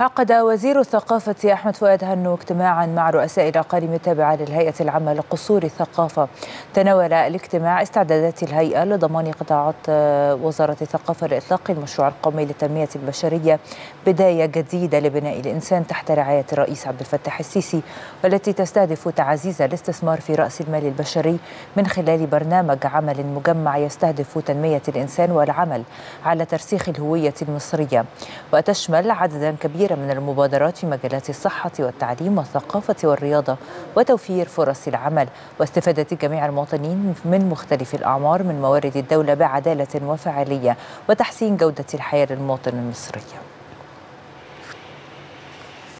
عقد وزير الثقافة أحمد فؤاد هنو اجتماعا مع رؤساء الأقاليم التابعة للهيئة العامة لقصور الثقافة. تناول الاجتماع استعدادات الهيئة لضمان قطاعات وزارة الثقافة لإطلاق المشروع القومي للتنمية البشرية بداية جديدة لبناء الإنسان تحت رعاية الرئيس عبد الفتاح السيسي والتي تستهدف تعزيز الاستثمار في رأس المال البشري من خلال برنامج عمل مجمع يستهدف تنمية الإنسان والعمل على ترسيخ الهوية المصرية. وتشمل عددا كبيرا من المبادرات في مجالات الصحة والتعليم والثقافة والرياضة وتوفير فرص العمل. واستفادة جميع المواطنين من مختلف الأعمار من موارد الدولة بعدالة وفعالية وتحسين جودة الحياة للمواطن المصري.